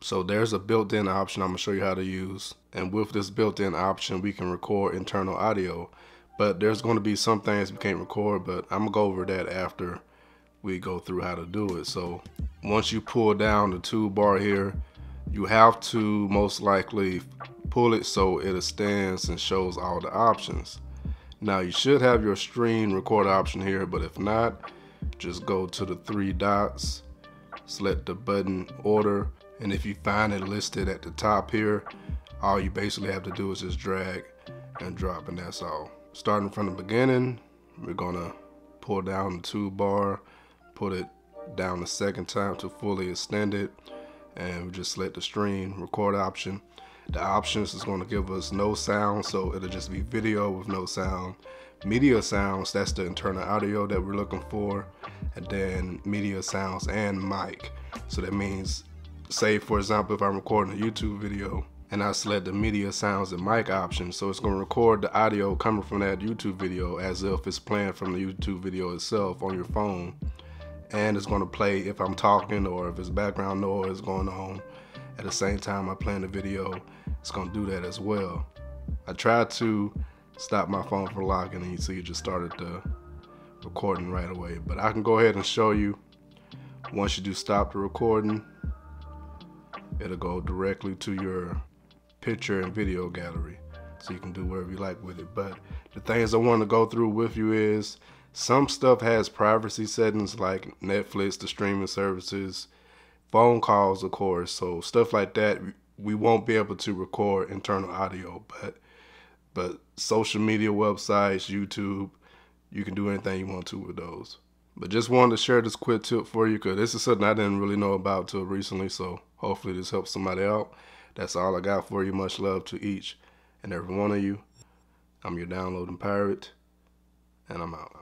So there's a built-in option I'm gonna show you how to use. And with this built-in option, we can record internal audio. But there's gonna be some things we can't record, but I'm gonna go over that after we go through how to do it. So once you pull down the toolbar here, you have to most likely pull it so it stands and shows all the options. Now you should have your screen record option here, but if not, just go to the three dots, select the button order, and if you find it listed at the top here, all you basically have to do is just drag and drop and that's all. Starting from the beginning, we're gonna pull down the toolbar, put it down the second time to fully extend it, and we just select the screen record option. The options is gonna give us no sound, so it'll just be video with no sound. Media sounds, that's the internal audio that we're looking for. And then media sounds and mic. So that means say for example if I'm recording a YouTube video and I select the media sounds and mic option so it's going to record the audio coming from that YouTube video as if it's playing from the YouTube video itself on your phone. And it's going to play if I'm talking or if it's background noise going on. At the same time I'm playing the video it's going to do that as well. I tried to stop my phone from locking and you see it just started the recording right away. But I can go ahead and show you once you do stop the recording it'll go directly to your picture and video gallery so you can do whatever you like with it. But the things I want to go through with you is some stuff has privacy settings like Netflix the streaming services phone calls of course. So stuff like that we won't be able to record internal audio but but social media websites YouTube you can do anything you want to with those but just wanted to share this quick tip for you because this is something I didn't really know about till recently. So hopefully this helps somebody out. That's all I got for you. Much love to each and every one of you. I'm your downloading pirate, and I'm out.